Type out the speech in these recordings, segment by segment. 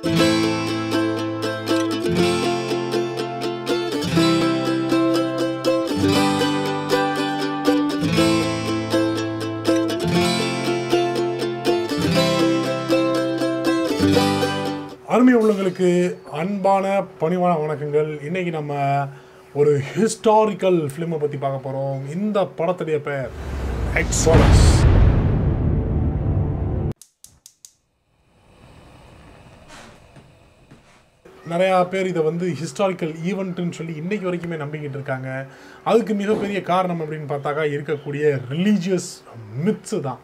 அருமை உள்ளங்களுக்கு அன்பான பணிவான வணக்கங்கள். இன்றைக்கி நம்ம ஒரு ஹிஸ்டாரிக்கல் ஃபிலிமை பற்றி பார்க்க போகிறோம் இந்த படத்துடைய பெயர் எக்ஸோலஸ் நிறையா பேர் இதை வந்து ஹிஸ்டாரிக்கல் ஈவெண்ட்டுன்னு சொல்லி இன்னைக்கு வரைக்குமே நம்பிக்கிட்டு இருக்காங்க அதுக்கு மிகப்பெரிய காரணம் அப்படின்னு பார்த்தாக்கா இருக்கக்கூடிய ரிலீஜியஸ் மித்ஸு தான்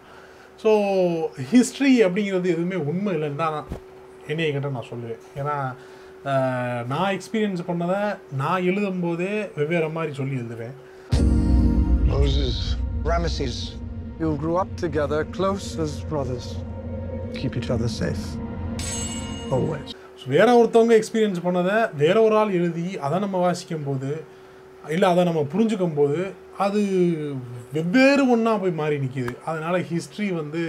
ஸோ ஹிஸ்ட்ரி அப்படிங்கிறது எதுவுமே உண்மை இல்லைன்னு தான் நான் என்னைய கேட்டால் நான் சொல்லுவேன் ஏன்னா நான் எக்ஸ்பீரியன்ஸ் பண்ணதை நான் எழுதும் போதே வெவ்வேறு மாதிரி சொல்லி எழுதுவேன் Moses, Ramesses, you grew up together, close as brothers. Keep each other safe. Always. வேற ஒருத்தவங்க எக்ஸ்பீரியன்ஸ் பண்ணதை வேற ஒரு ஆள் எழுதி அதை நம்ம வாசிக்கும் போது இல்லை அதை நம்ம புரிஞ்சுக்கும் போது அது வெவ்வேறு ஒன்றா போய் மாறி நிற்கிது அதனால் ஹிஸ்ட்ரி வந்து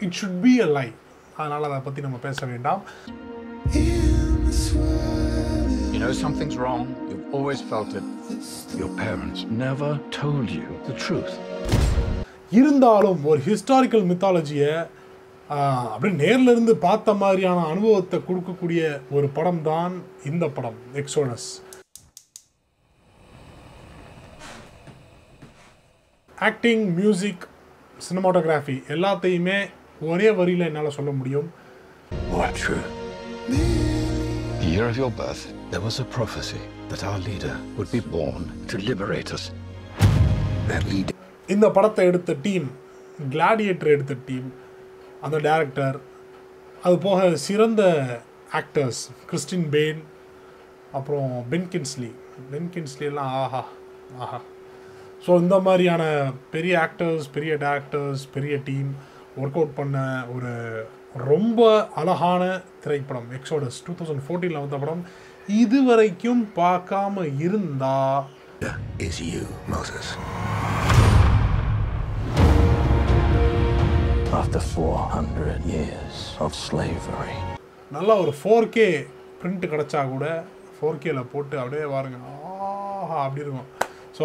it should be a lie அதனால் அதை பற்றி நம்ம பேச வேண்டாம் you know something's wrong. You've always felt it. Your parents never told you the truth. இருந்தாலும் ஒரு ஹிஸ்டாரிக்கல் மித்தாலஜியை அப்படியே நேர்ல இருந்து பார்த்த மாதிரியான அனுபவத்தை கொடுக்கக்கூடிய ஒரு படம் தான் இந்த படம் எக்ஸோனஸ் ஆக்டிங் மியூசிக் சினிமாட்டோகிராஃபி எல்லாத்தையுமே ஒரே வரியில் என்னால் சொல்ல முடியும்? The year of your birth. There was a prophecy that our leader would be born to liberate us. That leader இந்த படத்தை எடுத்த டீம் கிளாடியேட்டர் எடுத்த டீம் அந்த டேரக்டர் அது போக சிறந்த ஆக்டர்ஸ் கிறிஸ்டின் பெயின் அப்புறம் பென் கின்ஸ்லி பென் கின்ஸ்லி எல்லாம் ஆஹா ஆஹா. ஸோ இந்த மாதிரியான பெரிய ஆக்டர்ஸ் பெரிய டேரக்டர்ஸ் பெரிய டீம் ஒர்க் அவுட் பண்ண ஒரு ரொம்ப அழகான திரைப்படம் எக்ஸோடஸ் டூ தௌசண்ட் ஃபோர்டீனில் வந்த படம். இதுவரைக்கும் பார்க்காம இருந்தா After 400 years of slavery, நல்லா ஒரு ஃபோர் கே பிரிண்ட் கிடச்சா கூட ஃபோர் போட்டு அப்படியே பாருங்க. ஆஹா அப்படி இருக்கும். ஸோ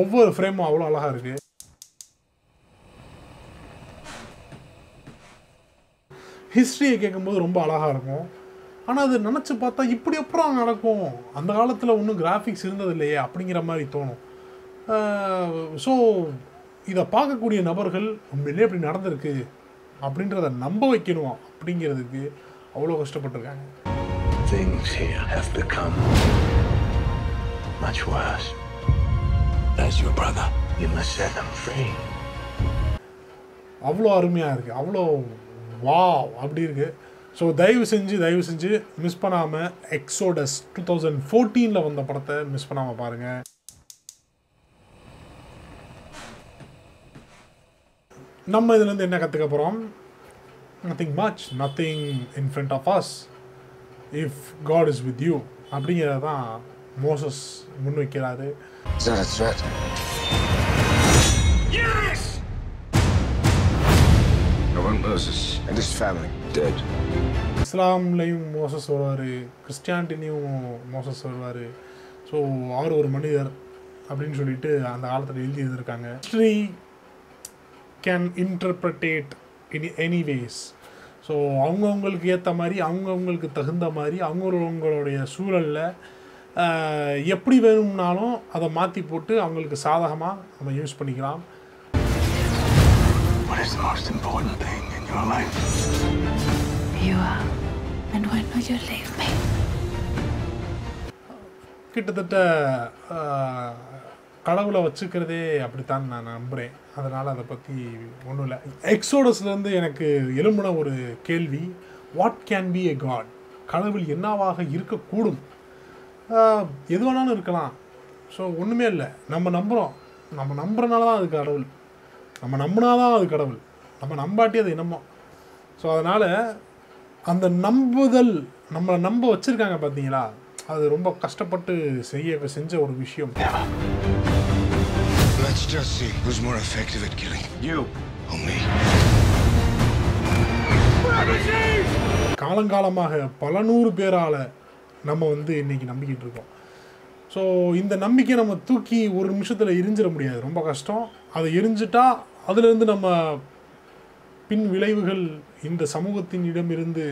ஒவ்வொரு ஃப்ரேமும் அவ்வளோ அழகாக இருக்குது ஹிஸ்ட்ரியை கேட்கும்போது ரொம்ப அழகாக இருக்கும். ஆனால் அது நினச்சி பார்த்தா இப்படி அப்புறம் நடக்கும். அந்த காலத்தில் ஒன்றும் கிராஃபிக்ஸ் இருந்தது இல்லையே அப்படிங்கிற மாதிரி தோணும். ஸோ இதை பார்க்கக்கூடிய நபர்கள் உண்மையிலே அப்படி நடந்திருக்கு? அப்படின்றத நம்ப வைக்கணும்? அப்படிங்கிறதுக்கு அவ்வளோ கஷ்டப்பட்டிருக்காங்க. Things here have become much worse. As your brother, you must set them free. அவ்வளோ அருமையாக இருக்குது அவ்வளோ வாவ் அப்படி இருக்குது ஸோ தயவு செஞ்சு தயவு செஞ்சு மிஸ் பண்ணாமல் எக்ஸோடஸ் டூ தௌசண்ட் ஃபோர்டீனில் வந்த படத்தை மிஸ் பண்ணாமல் பாருங்கள் நம்ம இதுலேருந்து என்ன கற்றுக்க போகிறோம் nothing much nothing in front of as if God is with you அப்படிங்கிறத தான் மோசஸ் முன்வைக்கிறாரு. இஸ்லாம்லேயும் மோசஸ் வருவார் கிறிஸ்டியானிட்டிலையும் மோசஸ் வருவார். ஸோ அவர் ஒரு மனிதர் அப்படின்னு சொல்லிட்டு அந்த காலத்தில் எழுதி இருந்திருக்காங்க history can interpreted in any ways so அவங்கவுங்களுக்கு ஏற்ற மாதிரி அவங்கவுங்களுக்கு தகுந்த மாதிரி அவங்கவுங்களுடைய சூழலில் எப்படி வேணும்னாலும் அதை மாற்றி போட்டு அவங்களுக்கு சாதகமாக நம்ம யூஸ் பண்ணிக்கலாம் What is the most important thing in your life? You are. And when will you leave me? கிட்டத்தட்ட கடவுளை வச்சுக்கிறதே அப்படித்தான் நான் நம்புகிறேன் அதனால் அதை பற்றி ஒன்றும் இல்லை. எக்ஸோடஸ்லேருந்து எனக்கு எழும்பின ஒரு கேள்வி what can be a God கடவுள் என்னவாக இருக்கக்கூடும்? எது வேணாலும் இருக்கலாம். ஸோ ஒன்றுமே இல்லை. நம்ம நம்புகிறோம் நம்ம நம்புறனால தான் அது கடவுள். நம்ம நம்பினாதான் அது கடவுள். நம்ம நம்பாட்டி அது என்னமோ. ஸோ அதனால் அந்த நம்புதல் நம்மளை நம்ப வச்சுருக்காங்க பார்த்தீங்களா அது ரொம்ப கஷ்டப்பட்டு செய்ய செஞ்ச ஒரு விஷயம். Let's just see who's more effective at killing. You. Oh, me. காலங்காலமாக பல நூறு பேரால் நம்ம வந்து இன்னைக்கு நம்பிக்கிட்டு இருக்கோம் ஸோ இந்த நம்பிக்கை நம்ம தூக்கி ஒரு நிமிஷத்தில் எரிஞ்சிட முடியாது ரொம்ப கஷ்டம் அதை எரிஞ்சிட்டா அதுலேருந்து நம்ம பின் விளைவுகள் இந்த சமூகத்தின் இடமிருந்து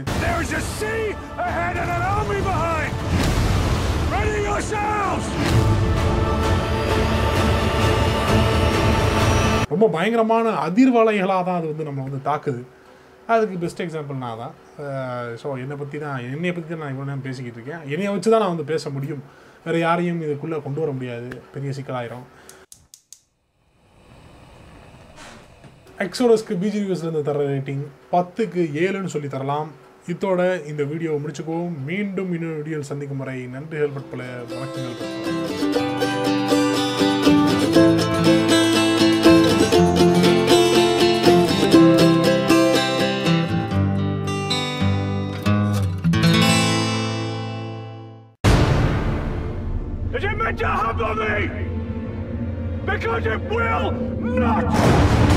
ரொம்ப பயங்கரமான அதிர்வலைகளாக தான் அது வந்து நம்ம வந்து தாக்குது. அதுக்கு பெஸ்ட் எக்ஸாம்பிள் நான் தான் ஸோ என்னை பற்றி தான் என்னையை பற்றி தான் நான் இவ்வளோ நேரம் பேசிக்கிட்டு இருக்கேன். என்னையை வச்சு தான் நான் வந்து பேச முடியும். வேறு யாரையும் இதுக்குள்ளே கொண்டு வர முடியாது. பெரிய சிக்கலாயிரும். எக்ஸோடஸ்க்கு பிஜி ரிவ்யூஸ்லேருந்து தர ரேட்டிங் பத்துக்கு ஏழுன்னு சொல்லி தரலாம். இதோட இந்த வீடியோவை முடிச்சுக்குவோம். மீண்டும் இன்னொரு வீடியோவில் சந்திக்கும் வரை நன்றிகள் பட்பல வணக்கங்கள் பட்பல To humble me? Because it will not!